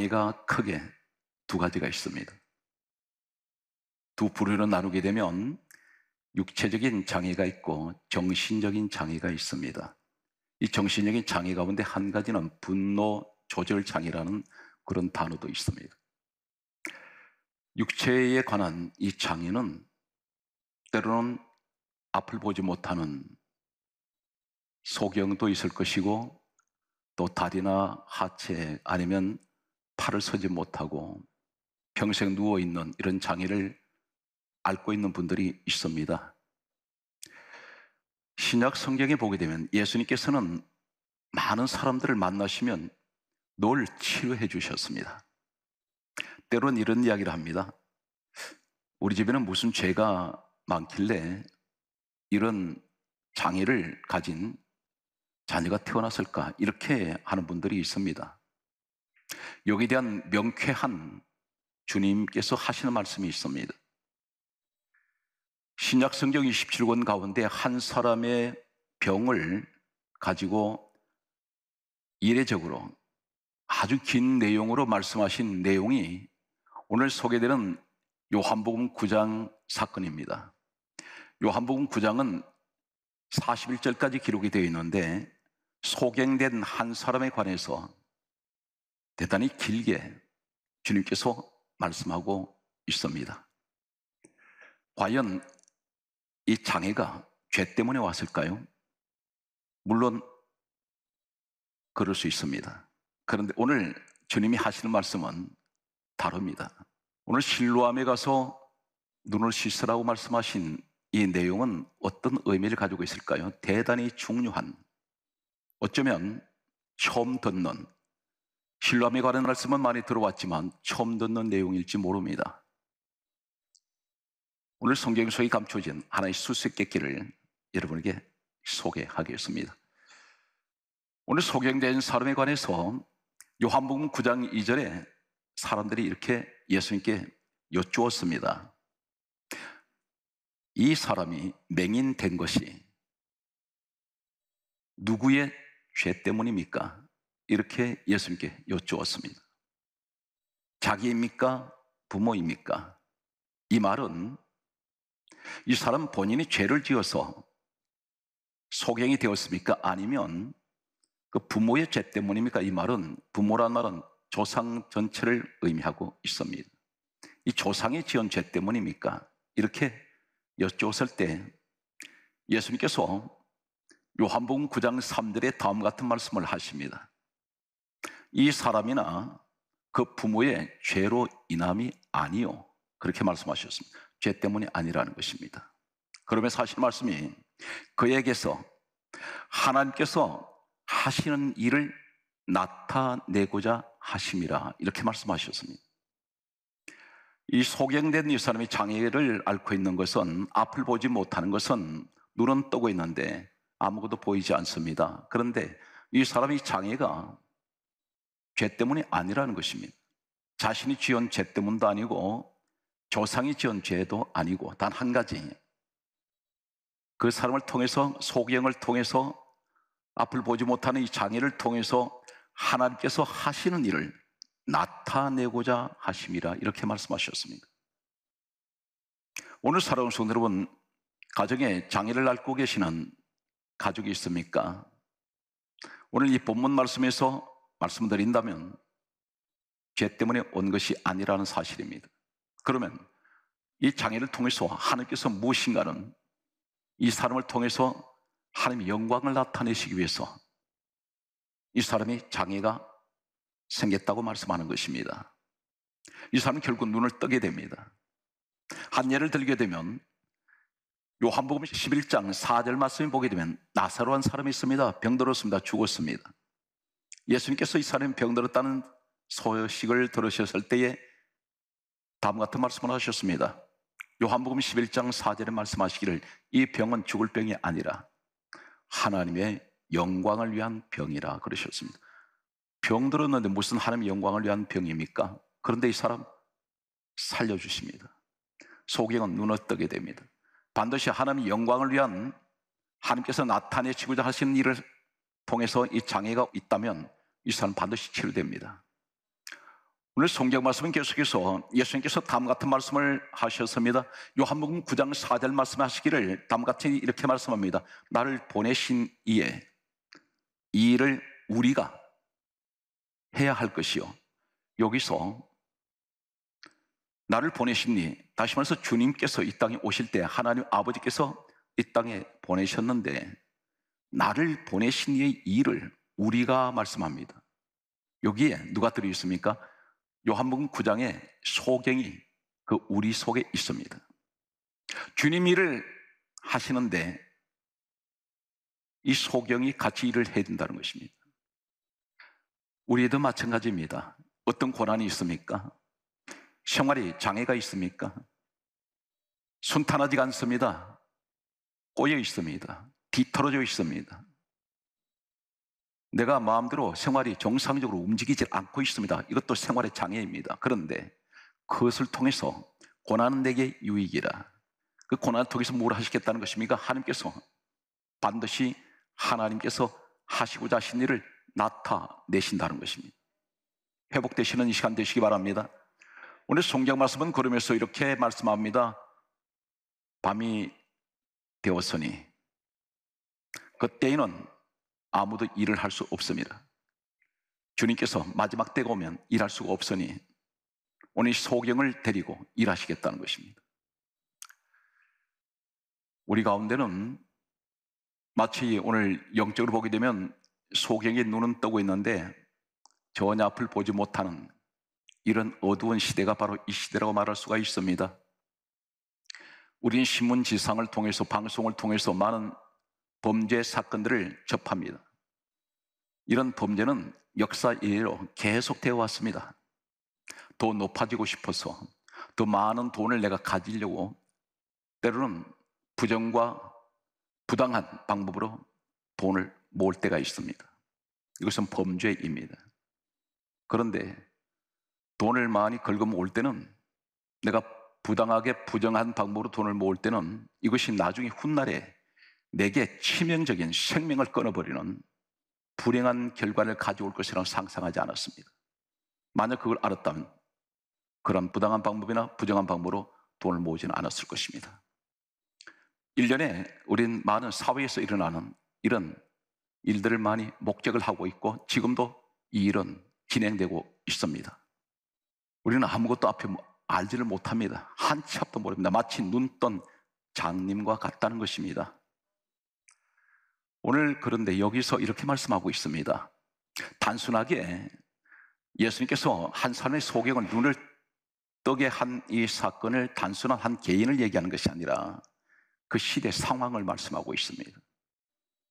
장애가 크게 두 가지가 있습니다. 두 부류로 나누게 되면 육체적인 장애가 있고 정신적인 장애가 있습니다. 이 정신적인 장애 가운데 한 가지는 분노 조절 장애라는 그런 단어도 있습니다. 육체에 관한 이 장애는 때로는 앞을 보지 못하는 소경도 있을 것이고 또 다리나 하체 아니면 팔을 서지 못하고 평생 누워 있는 이런 장애를 앓고 있는 분들이 있습니다. 신약 성경에 보게 되면 예수님께서는 많은 사람들을 만나시면 늘 치료해 주셨습니다. 때론 이런 이야기를 합니다. 우리 집에는 무슨 죄가 많길래 이런 장애를 가진 자녀가 태어났을까? 이렇게 하는 분들이 있습니다. 여기에 대한 명쾌한 주님께서 하시는 말씀이 있습니다. 신약 성경 27권 가운데 한 사람의 병을 가지고 이례적으로 아주 긴 내용으로 말씀하신 내용이 오늘 소개되는 요한복음 9장 사건입니다. 요한복음 9장은 41절까지 기록이 되어 있는데 소경된 한 사람에 관해서 대단히 길게 주님께서 말씀하고 있습니다. 과연 이 장애가 죄 때문에 왔을까요? 물론 그럴 수 있습니다. 그런데 오늘 주님이 하시는 말씀은 다릅니다. 오늘 실로암에 가서 눈을 씻으라고 말씀하신 이 내용은 어떤 의미를 가지고 있을까요? 대단히 중요한, 어쩌면 처음 듣는, 실로암에 관한 말씀은 많이 들어왔지만 처음 듣는 내용일지 모릅니다. 오늘 성경 속에 감춰진 하나의 수수께끼를 여러분에게 소개하겠습니다. 오늘 소개된 사람에 관해서 요한복음 9장 2절에 사람들이 이렇게 예수님께 여쭈었습니다. 이 사람이 맹인된 것이 누구의 죄 때문입니까? 이렇게 예수님께 여쭈었습니다. 자기입니까? 부모입니까? 이 말은 이 사람 본인이 죄를 지어서 소경이 되었습니까? 아니면 그 부모의 죄 때문입니까? 이 말은 부모란 말은 조상 전체를 의미하고 있습니다. 이 조상이 지은 죄 때문입니까? 이렇게 여쭈었을 때 예수님께서 요한복음 9장 3절에 다음 같은 말씀을 하십니다. 이 사람이나 그 부모의 죄로 인함이 아니요. 그렇게 말씀하셨습니다. 죄 때문이 아니라는 것입니다. 그러면 사실 말씀이 그에게서 하나님께서 하시는 일을 나타내고자 하심이라 이렇게 말씀하셨습니다. 이 소경된 이 사람이 장애를 앓고 있는 것은 앞을 보지 못하는 것은 눈은 뜨고 있는데 아무것도 보이지 않습니다. 그런데 이 사람이 장애가 죄 때문이 아니라는 것입니다. 자신이 지은 죄 때문도 아니고 조상이 지은 죄도 아니고 단 한 가지 그 사람을 통해서 소경을 통해서 앞을 보지 못하는 이 장애를 통해서 하나님께서 하시는 일을 나타내고자 하심이라 이렇게 말씀하셨습니다. 오늘 살아온 성도 여러분, 가정에 장애를 앓고 계시는 가족이 있습니까? 오늘 이 본문 말씀에서 말씀드린다면 죄 때문에 온 것이 아니라는 사실입니다. 그러면 이 장애를 통해서 하나님께서 무엇인가는 이 사람을 통해서 하나님의 영광을 나타내시기 위해서 이 사람이 장애가 생겼다고 말씀하는 것입니다. 이 사람은 결국 눈을 뜨게 됩니다. 한 예를 들게 되면 요한복음 11장 4절 말씀을 보게 되면 나사로 한 사람이 있습니다. 병들었습니다. 죽었습니다. 예수님께서 이 사람이 병들었다는 소식을 들으셨을 때에 다음 같은 말씀을 하셨습니다. 요한복음 11장 4절에 말씀하시기를 이 병은 죽을 병이 아니라 하나님의 영광을 위한 병이라 그러셨습니다. 병 들었는데 무슨 하나님의 영광을 위한 병입니까? 그런데 이 사람 살려주십니다. 소경은 눈을 뜨게 됩니다. 반드시 하나님의 영광을 위한 하나님께서 나타내시고자 하시는 일을 통해서 이 장애가 있다면 이 사람 반드시 치료됩니다. 오늘 성경 말씀은 계속해서 예수님께서 다음 같은 말씀을 하셨습니다. 요한복음 9장 4절 말씀하시기를 다음 같이 이렇게 말씀합니다. 나를 보내신 이에 이 일을 우리가 해야 할 것이요. 여기서 나를 보내신니 다시 말해서 주님께서 이 땅에 오실 때 하나님 아버지께서 이 땅에 보내셨는데 나를 보내신 이의 일을 우리가 말씀합니다. 여기에 누가 들어 있습니까? 요한복음 9장에 소경이 그 우리 속에 있습니다. 주님 일을 하시는데 이 소경이 같이 일을 해야 된다는 것입니다. 우리도 마찬가지입니다. 어떤 고난이 있습니까? 생활이 장애가 있습니까? 순탄하지가 않습니다. 꼬여 있습니다. 뒤틀어져 있습니다. 내가 마음대로 생활이 정상적으로 움직이지 않고 있습니다. 이것도 생활의 장애입니다. 그런데 그것을 통해서 고난은 내게 유익이라. 그 고난을 통해서 뭘 하시겠다는 것입니까? 하나님께서 반드시 하나님께서 하시고자 하신 일을 나타내신다는 것입니다. 회복되시는 이 시간 되시기 바랍니다. 오늘 성경 말씀은 그러면서 이렇게 말씀합니다. 밤이 되었으니 그때에는 아무도 일을 할 수 없습니다. 주님께서 마지막 때가 오면 일할 수가 없으니 오늘 소경을 데리고 일하시겠다는 것입니다. 우리 가운데는 마치 오늘 영적으로 보게 되면 소경의 눈은 뜨고 있는데 전혀 앞을 보지 못하는 이런 어두운 시대가 바로 이 시대라고 말할 수가 있습니다. 우리는 신문 지상을 통해서 방송을 통해서 많은 범죄 사건들을 접합니다. 이런 범죄는 역사 이래로 계속되어 왔습니다. 더 높아지고 싶어서 더 많은 돈을 내가 가지려고 때로는 부정과 부당한 방법으로 돈을 모을 때가 있습니다. 이것은 범죄입니다. 그런데 돈을 많이 긁어 모을 때는 내가 부당하게 부정한 방법으로 돈을 모을 때는 이것이 나중에 훗날에 내게 치명적인 생명을 끊어버리는 불행한 결과를 가져올 것이라고 상상하지 않았습니다. 만약 그걸 알았다면 그런 부당한 방법이나 부정한 방법으로 돈을 모으지는 않았을 것입니다. 1년에 우린 많은 사회에서 일어나는 이런 일들을 많이 목적을 하고 있고 지금도 이 일은 진행되고 있습니다. 우리는 아무것도 앞에 알지를 못합니다. 한 치 앞도 모릅니다. 마치 눈 뜬 장님과 같다는 것입니다. 오늘 그런데 여기서 이렇게 말씀하고 있습니다. 단순하게 예수님께서 한 사람의 소경을 눈을 뜨게 한이 사건을 단순한 한 개인을 얘기하는 것이 아니라 그 시대 상황을 말씀하고 있습니다.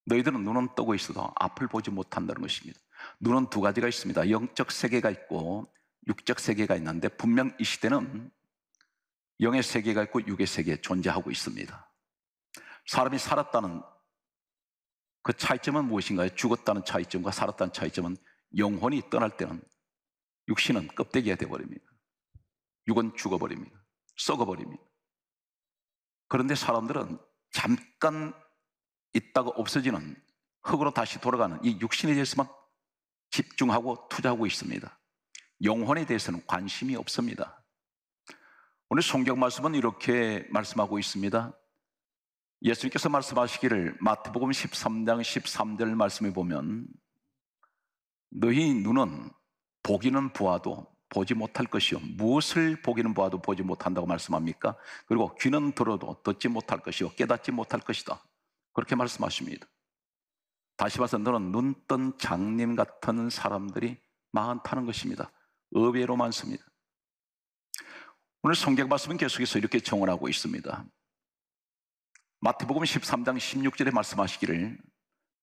너희들은 눈은 뜨고 있어도 앞을 보지 못한다는 것입니다. 눈은 두 가지가 있습니다. 영적 세계가 있고 육적 세계가 있는데 분명 이 시대는 영의 세계가 있고 육의 세계에 존재하고 있습니다. 사람이 살았다는 그 차이점은 무엇인가요? 죽었다는 차이점과 살았다는 차이점은 영혼이 떠날 때는 육신은 껍데기가 되어버립니다. 육은 죽어버립니다. 썩어버립니다. 그런데 사람들은 잠깐 있다가 없어지는 흙으로 다시 돌아가는 이 육신에 대해서만 집중하고 투자하고 있습니다. 영혼에 대해서는 관심이 없습니다. 오늘 성경 말씀은 이렇게 말씀하고 있습니다. 예수님께서 말씀하시기를 마태복음 13장 13절 말씀에 보면 너희 눈은 보기는 보아도 보지 못할 것이요 무엇을 보기는 보아도 보지 못한다고 말씀합니까? 그리고 귀는 들어도 듣지 못할 것이요 깨닫지 못할 것이다. 그렇게 말씀하십니다. 다시 봐서 너는 눈뜬 장님 같은 사람들이 많다는 것입니다. 의외로 많습니다. 오늘 성경 말씀은 계속해서 이렇게 정언하고 있습니다. 마태복음 13장 16절에 말씀하시기를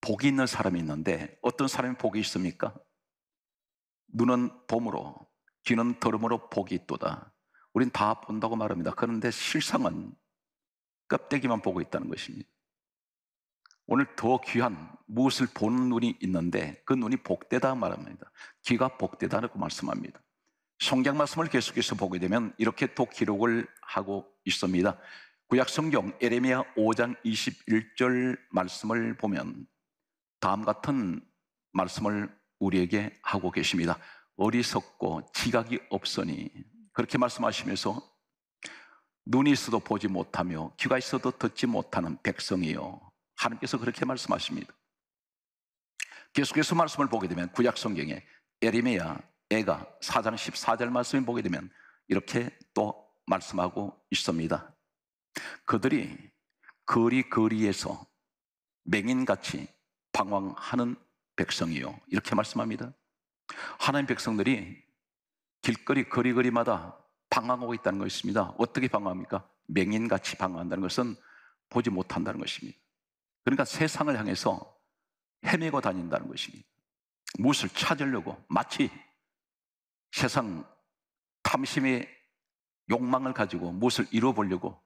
복이 있는 사람이 있는데 어떤 사람이 복이 있습니까? 눈은 봄으로 귀는 더름으로 복이 있도다. 우린 다 본다고 말합니다. 그런데 실상은 껍데기만 보고 있다는 것입니다. 오늘 더 귀한 무엇을 보는 눈이 있는데 그 눈이 복되다 말합니다. 귀가 복되다라고 말씀합니다. 성경 말씀을 계속해서 보게 되면 이렇게 또 기록을 하고 있습니다. 구약 성경 에레미야 5장 21절 말씀을 보면 다음 같은 말씀을 우리에게 하고 계십니다. 어리석고 지각이 없으니 그렇게 말씀하시면서 눈이 있어도 보지 못하며 귀가 있어도 듣지 못하는 백성이요. 하나님께서 그렇게 말씀하십니다. 계속해서 말씀을 보게 되면 구약 성경에 에리메야 애가 4장 14절 말씀을 보게 되면 이렇게 또 말씀하고 있습니다. 그들이 거리 거리에서 맹인같이 방황하는 백성이요. 이렇게 말씀합니다. 하나님 백성들이 길거리 거리거리마다 방황하고 있다는 것입니다. 어떻게 방황합니까? 맹인같이 방황한다는 것은 보지 못한다는 것입니다. 그러니까 세상을 향해서 헤매고 다닌다는 것입니다. 무엇을 찾으려고 마치 세상 탐심의 욕망을 가지고 무엇을 이루어보려고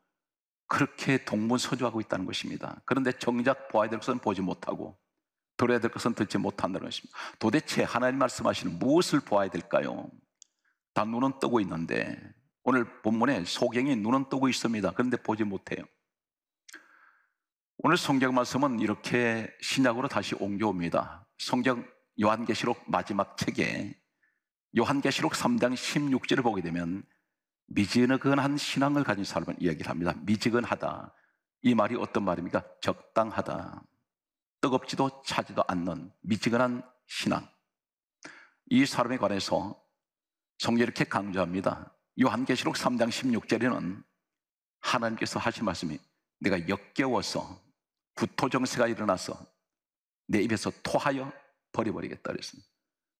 그렇게 동문서주하고 있다는 것입니다. 그런데 정작 보아야 될 것은 보지 못하고 들어야 될 것은 듣지 못한다는 것입니다. 도대체 하나님 말씀하시는 무엇을 보아야 될까요? 다 눈은 뜨고 있는데 오늘 본문에 소경이 눈은 뜨고 있습니다. 그런데 보지 못해요. 오늘 성경 말씀은 이렇게 신약으로 다시 옮겨옵니다. 성경 요한계시록 마지막 책에 요한계시록 3장 16절을 보게 되면 미지근한 신앙을 가진 사람을 이야기를 합니다. 미지근하다. 이 말이 어떤 말입니까? 적당하다. 뜨겁지도 차지도 않는 미지근한 신앙. 이 사람에 관해서 성경 이렇게 강조합니다. 요한계시록 3장 16절에는 하나님께서 하신 말씀이 내가 역겨워서 구토정세가 일어나서 내 입에서 토하여 버려버리겠다 그랬습니다.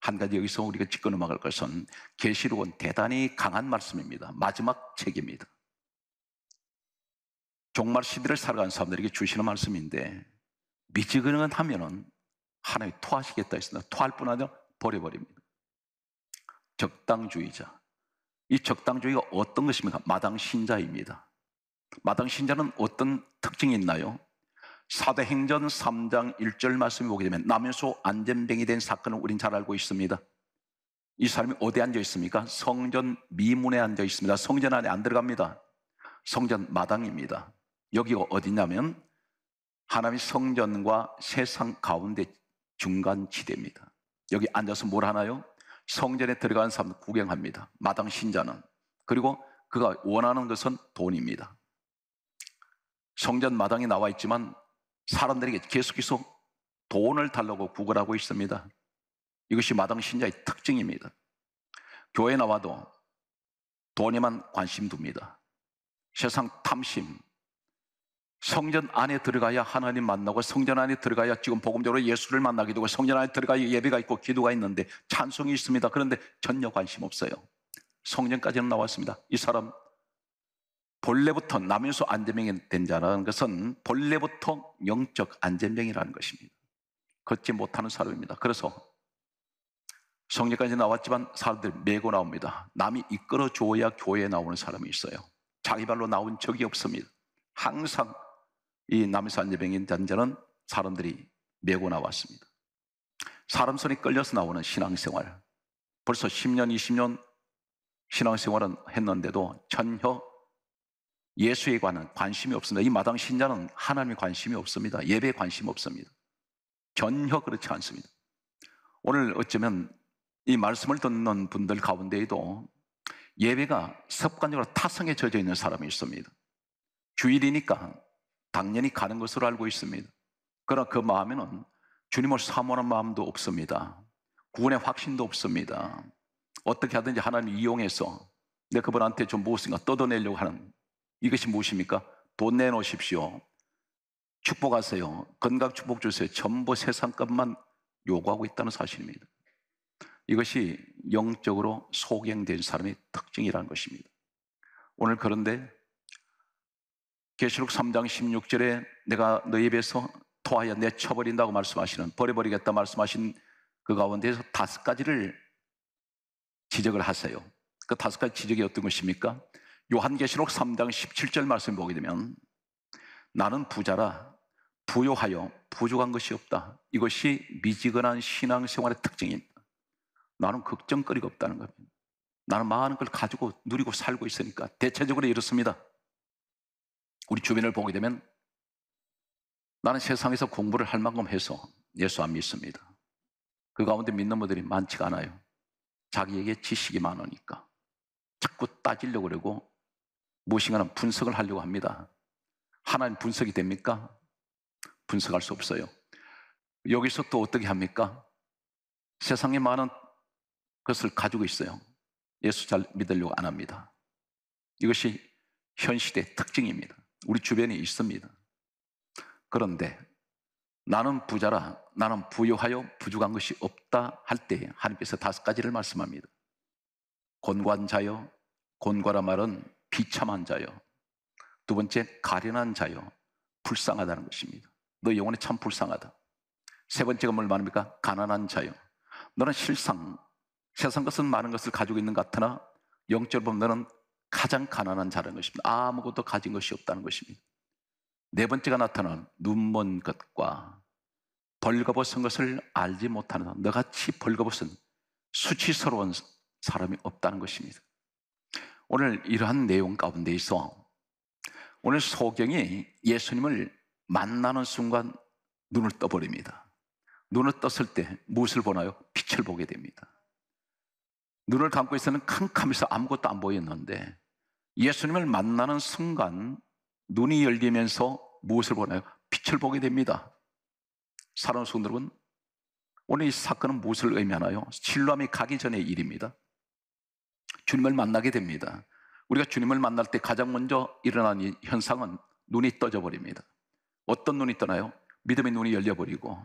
한 가지 여기서 우리가 짚고 넘어갈 것은 계시록은 대단히 강한 말씀입니다. 마지막 책입니다. 종말 시대를 살아가는 사람들에게 주시는 말씀인데 미지근하면은 하나님 토하시겠다 했습니다. 토할 뿐 아니라 버려버립니다. 적당주의자. 이 적당주의가 어떤 것입니까? 마당 신자입니다. 마당 신자는 어떤 특징이 있나요? 사도행전 3장 1절 말씀을 보게 되면 남에서 안전뱅이 된 사건을 우린 잘 알고 있습니다. 이 사람이 어디에 앉아 있습니까? 성전 미문에 앉아 있습니다. 성전 안에 안 들어갑니다. 성전 마당입니다. 여기가 어디냐면 하나님의 성전과 세상 가운데 중간 지대입니다. 여기 앉아서 뭘 하나요? 성전에 들어가는 사람 구경합니다. 마당 신자는. 그리고 그가 원하는 것은 돈입니다. 성전 마당에 나와 있지만 사람들에게 계속해서 돈을 달라고 구걸하고 있습니다. 이것이 마당 신자의 특징입니다. 교회 나와도 돈에만 관심 둡니다. 세상 탐심. 성전 안에 들어가야 하나님 만나고 성전 안에 들어가야 지금 복음적으로 예수를 만나게 되고 성전 안에 들어가야 예배가 있고 기도가 있는데 찬송이 있습니다. 그런데 전혀 관심 없어요. 성전까지는 나왔습니다. 이 사람 본래부터 남에서 안전병이 된 자라는 것은 본래부터 영적 안전병이라는 것입니다. 걷지 못하는 사람입니다. 그래서 성례까지 나왔지만 사람들 메고 나옵니다. 남이 이끌어 줘야 교회에 나오는 사람이 있어요. 자기 발로 나온 적이 없습니다. 항상 이 남에서 안전병인 자는 사람들이 메고 나왔습니다. 사람 손에 끌려서 나오는 신앙생활. 벌써 10년, 20년 신앙생활은 했는데도 전혀 예수에 관한 관심이 없습니다. 이 마당 신자는 하나님의 관심이 없습니다. 예배에 관심 없습니다. 전혀 그렇지 않습니다. 오늘 어쩌면 이 말씀을 듣는 분들 가운데에도 예배가 습관적으로 타성에 젖어 있는 사람이 있습니다. 주일이니까 당연히 가는 것으로 알고 있습니다. 그러나 그 마음에는 주님을 사모하는 마음도 없습니다. 구원의 확신도 없습니다. 어떻게 하든지 하나님 이용해서 내 그분한테 좀 무엇인가 뜯어내려고 하는 이것이 무엇입니까? 돈 내놓으십시오. 축복하세요. 건강 축복 주세요. 전부 세상 것만 요구하고 있다는 사실입니다. 이것이 영적으로 소경된 사람의 특징이라는 것입니다. 오늘 그런데 계시록 3장 16절에 내가 너희 입에서 토하여 내쳐버린다고 말씀하시는 버려버리겠다 말씀하신 그 가운데서 다섯 가지를 지적을 하세요. 그 다섯 가지 지적이 어떤 것입니까? 요한계시록 3장 17절 말씀 보게 되면 나는 부자라 부요하여 부족한 것이 없다. 이것이 미지근한 신앙생활의 특징입니다. 나는 걱정거리가 없다는 겁니다. 나는 많은 걸 가지고 누리고 살고 있으니까 대체적으로 이렇습니다. 우리 주변을 보게 되면 나는 세상에서 공부를 할 만큼 해서 예수 안 믿습니다. 그 가운데 믿는 분들이 많지가 않아요. 자기에게 지식이 많으니까. 자꾸 따지려고 그러고 무엇인가는 분석을 하려고 합니다. 하나님 분석이 됩니까? 분석할 수 없어요. 여기서 또 어떻게 합니까? 세상에 많은 것을 가지고 있어요. 예수 잘 믿으려고 안 합니다. 이것이 현 시대의 특징입니다. 우리 주변에 있습니다. 그런데 나는 부자라 나는 부유하여 부족한 것이 없다 할 때 하나님께서 다섯 가지를 말씀합니다. 자요, 곤고라 말은 비참한 자요. 두 번째 가련한 자요, 불쌍하다는 것입니다. 너 영혼이 참 불쌍하다. 세 번째가 뭘 말합니까? 가난한 자요. 너는 실상 세상 것은 많은 것을 가지고 있는 것 같으나 영적으로 보면 너는 가장 가난한 자라는 것입니다. 아무것도 가진 것이 없다는 것입니다. 네 번째가 나타난 눈먼 것과 벌거벗은 것을 알지 못하는 너같이 벌거벗은 수치스러운 사람이 없다는 것입니다. 오늘 이러한 내용 가운데 있어 오늘 소경이 예수님을 만나는 순간 눈을 떠버립니다. 눈을 떴을 때 무엇을 보나요? 빛을 보게 됩니다. 눈을 감고 있어는 캄캄해서 아무것도 안 보였는데 예수님을 만나는 순간 눈이 열리면서 무엇을 보나요? 빛을 보게 됩니다. 사랑하는 성도 여러분, 오늘 이 사건은 무엇을 의미하나요? 신뢰함이 가기 전의 일입니다. 주님을 만나게 됩니다. 우리가 주님을 만날 때 가장 먼저 일어나는 현상은 눈이 떠져 버립니다. 어떤 눈이 떠나요? 믿음의 눈이 열려 버리고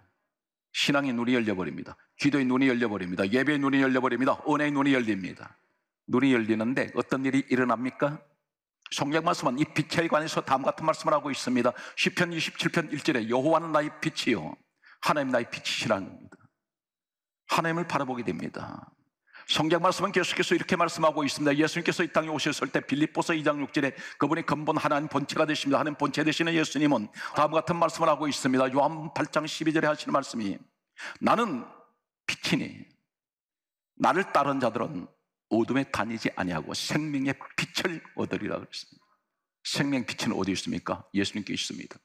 신앙의 눈이 열려 버립니다. 기도의 눈이 열려 버립니다. 예배의 눈이 열려 버립니다. 은혜의 눈이 열립니다. 눈이 열리는데 어떤 일이 일어납니까? 성경 말씀은 이 빛에 관해서 다음 같은 말씀을 하고 있습니다. 10편 27편 1절에 여호와는 나의 빛이요 하나님 나의 빛이시라는 겁니다. 하나님을 바라보게 됩니다. 성경 말씀은 계속해서 이렇게 말씀하고 있습니다. 예수님께서 이 땅에 오셨을 때 빌립보서 2장 6절에 그분이 근본 하나님 본체가 되십니다. 하나님 본체 되시는 예수님은 다음 같은 말씀을 하고 있습니다. 요한 8장 12절에 하시는 말씀이 나는 빛이니 나를 따른 자들은 어둠에 다니지 아니하고 생명의 빛을 얻으리라 그랬습니다. 생명 빛은 어디 있습니까? 예수님께 있습니다.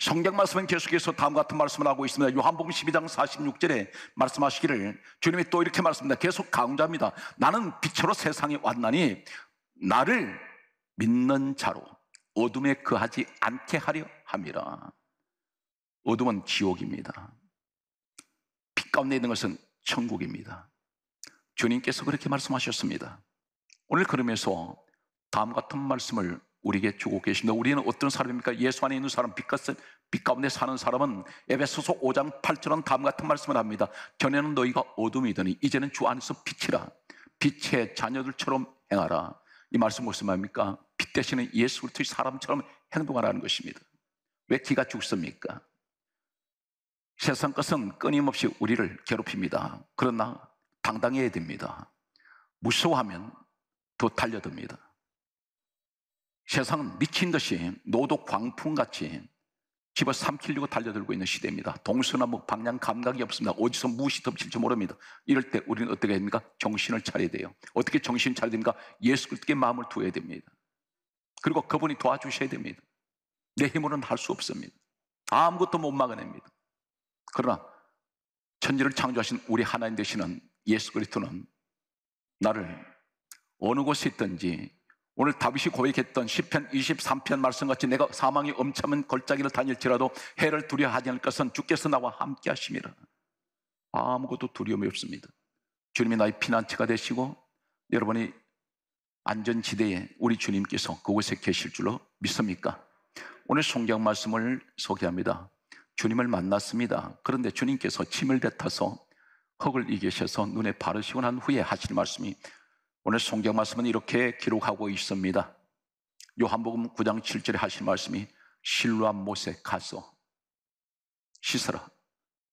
성경 말씀은 계속해서 다음 같은 말씀을 하고 있습니다. 요한복음 12장 46절에 말씀하시기를 주님이 또 이렇게 말씀합니다. 계속 강조합니다. 나는 빛으로 세상에 왔나니 나를 믿는 자로 어둠에 거하지 않게 하려 함이라. 어둠은 지옥입니다. 빛 가운데 있는 것은 천국입니다. 주님께서 그렇게 말씀하셨습니다. 오늘 그러면서 다음 같은 말씀을 우리에게 주고 계십니다. 우리는 어떤 사람입니까? 예수 안에 있는 사람, 빛, 같은, 빛 가운데 사는 사람은 에베소서 5장 8절은 다음 같은 말씀을 합니다. 전에는 너희가 어둠이더니 이제는 주 안에서 빛이라. 빛의 자녀들처럼 행하라. 이 말씀 무슨 말입니까? 빛 대신에 예수 그리스도의 사람처럼 행동하라는 것입니다. 왜 기가 죽습니까? 세상 것은 끊임없이 우리를 괴롭힙니다. 그러나 당당해야 됩니다. 무서워하면 더 달려듭니다. 세상은 미친 듯이 노도 광풍같이 집어 삼키려고 달려들고 있는 시대입니다. 동서남북 뭐 방향 감각이 없습니다. 어디서 무엇이 덮칠지 모릅니다. 이럴 때 우리는 어떻게 됩니까? 정신을 차려야 돼요. 어떻게 정신을 차려야 됩니까? 예수 그리스도께 마음을 두어야 됩니다. 그리고 그분이 도와주셔야 됩니다. 내 힘으로는 할 수 없습니다. 아무것도 못 막아냅니다. 그러나 천지를 창조하신 우리 하나님 되시는 예수 그리스도는 나를 어느 곳에 있든지 오늘 다윗이 고백했던 10편 23편 말씀같이 내가 사망이 엄참한 골짜기를 다닐지라도 해를 두려워하지 않을 것은 주께서 나와 함께 하심이라. 아무것도 두려움이 없습니다. 주님이 나의 피난처가 되시고 여러분이 안전지대에 우리 주님께서 그곳에 계실 줄로 믿습니까? 오늘 성경 말씀을 소개합니다. 주님을 만났습니다. 그런데 주님께서 침을 뱉어서 흙을 이기셔서 눈에 바르시고 난 후에 하시는 말씀이 오늘 성경 말씀은 이렇게 기록하고 있습니다. 요한복음 9장 7절에 하신 말씀이 실로한 못에 가서 씻어라.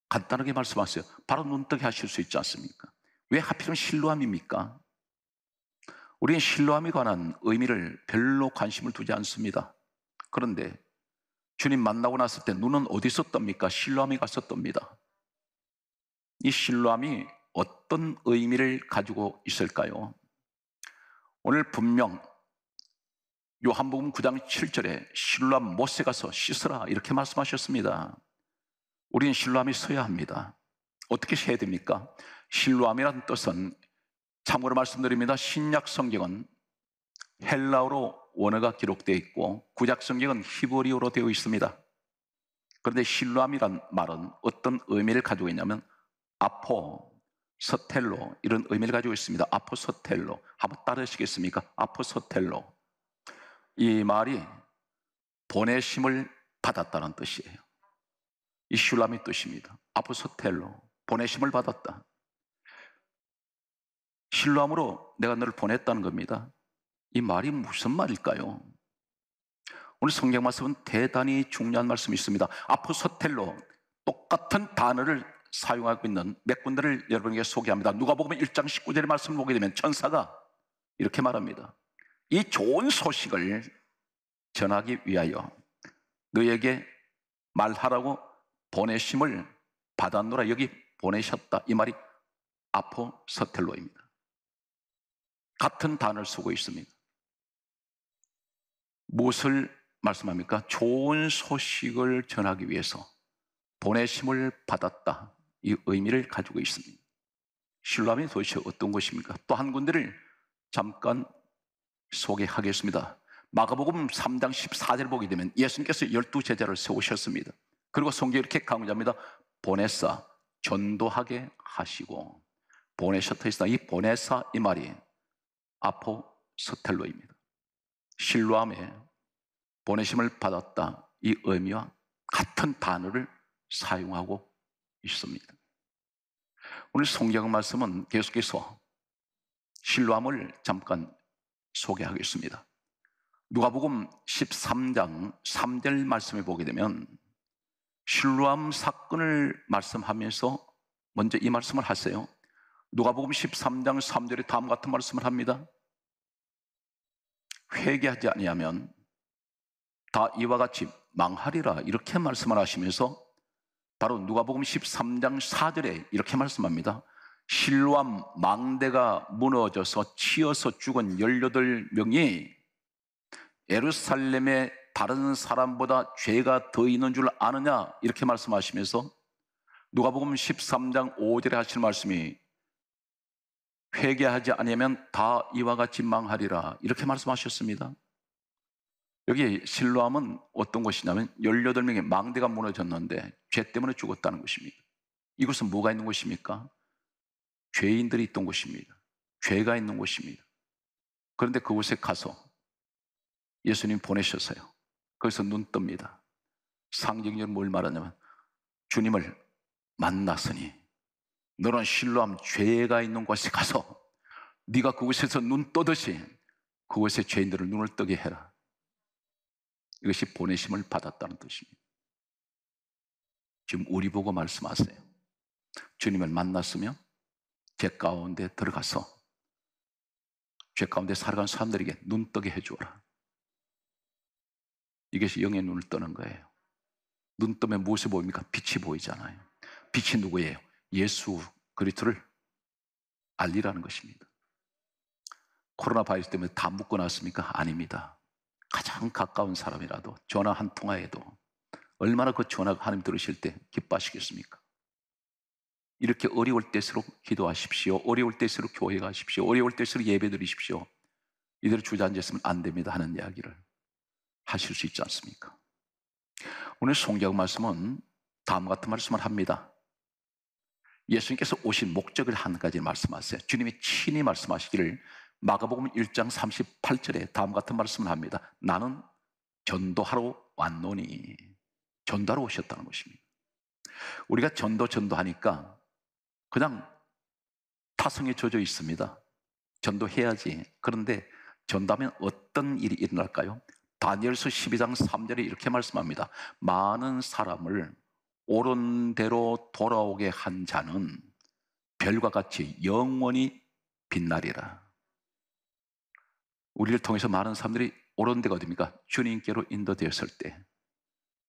간단하게 말씀하세요. 바로 눈뜨게 하실 수 있지 않습니까? 왜 하필은 실로함입니까? 우리는 신뢰함에 관한 의미를 별로 관심을 두지 않습니다. 그런데 주님 만나고 났을 때 눈은 어디서 떱니까? 신뢰함이 가서 떱니다. 이 신뢰함이 어떤 의미를 가지고 있을까요? 오늘 분명 요한복음 9장 7절에 신뢰함 못에 가서 씻으라 이렇게 말씀하셨습니다. 우리는 신뢰함이 서야 합니다. 어떻게 해야 됩니까? 신뢰함이라는 뜻은 참고로 말씀드립니다. 신약 성경은 헬라어로 원어가 기록되어 있고 구약 성경은 히브리어로 되어 있습니다. 그런데 신뢰함이란 말은 어떤 의미를 가지고 있냐면 아포, 서텔로 이런 의미를 가지고 있습니다. 아포서텔로 한번 따르시겠습니까? 아포서텔로 이 말이 보내심을 받았다는 뜻이에요. 이 슐람의 뜻입니다. 아포서텔로 보내심을 받았다. 실로함으로 내가 너를 보냈다는 겁니다. 이 말이 무슨 말일까요? 오늘 성경 말씀은 대단히 중요한 말씀이 있습니다. 아포서텔로 똑같은 단어를 사용하고 있는 몇 군데를 여러분에게 소개합니다. 누가 보면 1장 19절의 말씀을 보게 되면 천사가 이렇게 말합니다. 이 좋은 소식을 전하기 위하여 너에게 말하라고 보내심을 받았노라 여기 보내셨다. 이 말이 아포 서텔로입니다. 같은 단어를 쓰고 있습니다. 무엇을 말씀합니까? 좋은 소식을 전하기 위해서 보내심을 받았다. 이 의미를 가지고 있습니다. 신라함이 도대체 어떤 것입니까? 또 한 군데를 잠깐 소개하겠습니다. 마가복음 3장 14절 보게 되면 예수님께서 열두 제자를 세우셨습니다. 그리고 성경 이렇게 강조합니다. 보내사 전도하게 하시고 보내셨다 했으나 이 보내사 이 말이 아포 스텔로입니다. 실로함에 보내심을 받았다 이 의미와 같은 단어를 사용하고 있습니다. 오늘 성경 말씀은 계속해서 실로함을 잠깐 소개하겠습니다. 누가복음 13장 3절 말씀을 보게 되면 실로함 사건을 말씀하면서 먼저 이 말씀을 하세요. 누가복음 13장 3절에 다음 같은 말씀을 합니다. 회개하지 아니하면 다 이와 같이 망하리라 이렇게 말씀을 하시면서 바로 누가복음 13장 4절에 이렇게 말씀합니다. 실로암 망대가 무너져서 치어서 죽은 18명이 예루살렘에 다른 사람보다 죄가 더 있는 줄 아느냐 이렇게 말씀하시면서 누가복음 13장 5절에 하실 말씀이 회개하지 않으면 다 이와 같이 망하리라 이렇게 말씀하셨습니다. 여기 실로함은 어떤 것이냐면 18명의 망대가 무너졌는데 죄 때문에 죽었다는 것입니다. 이것은 뭐가 있는 것입니까? 죄인들이 있던 곳입니다. 죄가 있는 곳입니다. 그런데 그곳에 가서 예수님 보내셨어요. 거기서 눈 뜹니다. 상징적으로 뭘 말하냐면 주님을 만났으니 너는 실로함 죄가 있는 곳에 가서 네가 그곳에서 눈 떠듯이 그곳의 죄인들을 눈을 뜨게 해라. 이것이 보내심을 받았다는 뜻입니다. 지금 우리 보고 말씀하세요. 주님을 만났으면 죄 가운데 들어가서 죄 가운데 살아간 사람들에게 눈 뜨게 해주어라. 이것이 영의 눈을 뜨는 거예요. 눈 뜨면 무엇이 보입니까? 빛이 보이잖아요. 빛이 누구예요? 예수 그리스도를 알리라는 것입니다. 코로나 바이러스 때문에 다 묶고 났습니까? 아닙니다. 가장 가까운 사람이라도 전화 한 통화에도 얼마나 그 전화가 하나님 들으실 때 기뻐하시겠습니까? 이렇게 어려울 때일수록 기도하십시오. 어려울 때일수록 교회 가십시오. 어려울 때일수록 예배 드리십시오. 이대로 주저앉았으면 안 됩니다 하는 이야기를 하실 수 있지 않습니까? 오늘 송경 말씀은 다음 같은 말씀을 합니다. 예수님께서 오신 목적을 한 가지 말씀하세요. 주님이 친히 말씀하시기를 마가복음 1장 38절에 다음 같은 말씀을 합니다. 나는 전도하러 왔노니 전도하러 오셨다는 것입니다. 우리가 전도 전도하니까 그냥 타성에 젖어 있습니다. 전도해야지. 그런데 전도하면 어떤 일이 일어날까요? 다니엘서 12장 3절에 이렇게 말씀합니다. 많은 사람을 옳은 대로 돌아오게 한 자는 별과 같이 영원히 빛나리라. 우리를 통해서 많은 사람들이 옳은 데가 어딥니까? 주님께로 인도되었을 때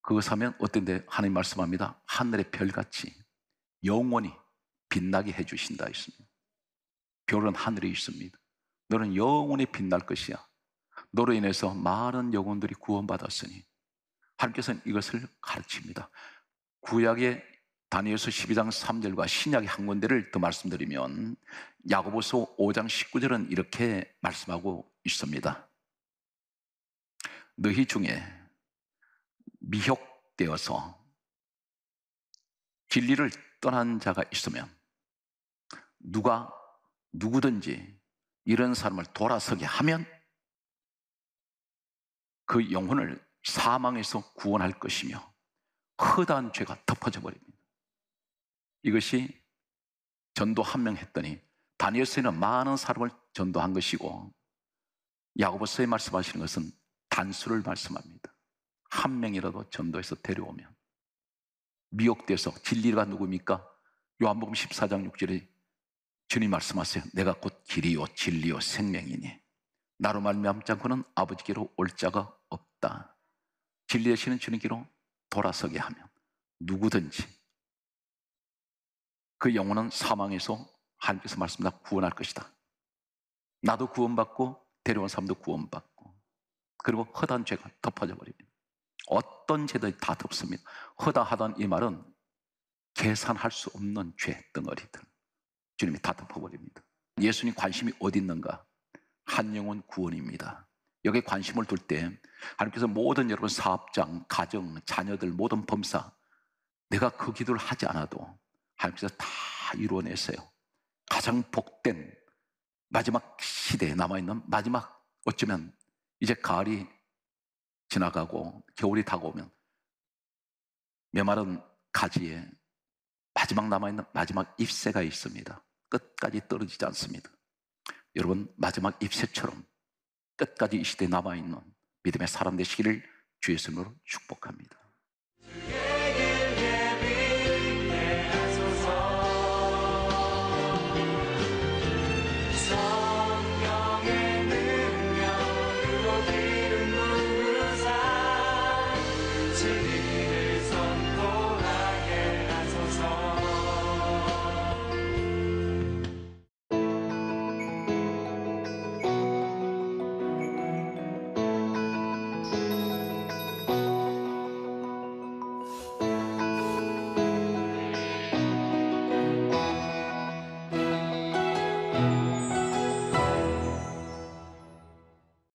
그것 하면 어떤데 하나님 말씀합니다. 하늘의 별같이 영원히 빛나게 해주신다 했습니다. 별은 하늘에 있습니다. 너는 영원히 빛날 것이야. 너로 인해서 많은 영혼들이 구원받았으니 하나님께서는 이것을 가르칩니다. 구약의 다니엘서 12장 3절과 신약의 한 군데를 더 말씀드리면 야고보서 5장 19절은 이렇게 말씀하고 있습니다. 너희 중에 미혹되어서 진리를 떠난 자가 있으면 누가 누구든지 이런 사람을 돌아서게 하면 그 영혼을 사망에서 구원할 것이며 허다한 죄가 덮어져 버립니다. 이것이 전도 한 명 했더니 다니엘서에는 많은 사람을 전도한 것이고 야고보서에 말씀하시는 것은 단수를 말씀합니다. 한 명이라도 전도해서 데려오면 미혹돼서 진리가 누굽니까? 요한복음 14장 6절에 주님 말씀하세요. 내가 곧 길이요 진리요 생명이니 나로 말미암지 않고는 아버지께로 올 자가 없다. 진리 되시는 주님께로 돌아서게 하면 누구든지 그 영혼은 사망에서 하나님께서 말씀다 구원할 것이다. 나도 구원받고 데려온 사람도 구원받고 그리고 허단 죄가 덮어져 버립니다. 어떤 죄도 다 덮습니다. 허다하단 이 말은 계산할 수 없는 죄 덩어리들 주님이 다 덮어버립니다. 예수님 관심이 어디 있는가? 한 영혼 구원입니다. 여기에 관심을 둘 때 하나님께서 모든 여러분 사업장, 가정, 자녀들 모든 범사 내가 그 기도를 하지 않아도 하나님께서 다 이루어내세요. 가장 복된 마지막 시대에 남아있는 마지막 어쩌면 이제 가을이 지나가고 겨울이 다가오면 메마른 가지에 마지막 남아있는 마지막 잎새가 있습니다. 끝까지 떨어지지 않습니다. 여러분 마지막 잎새처럼 끝까지 이 시대에 남아있는 믿음의 사람 되시기를 주의 이름으로 축복합니다.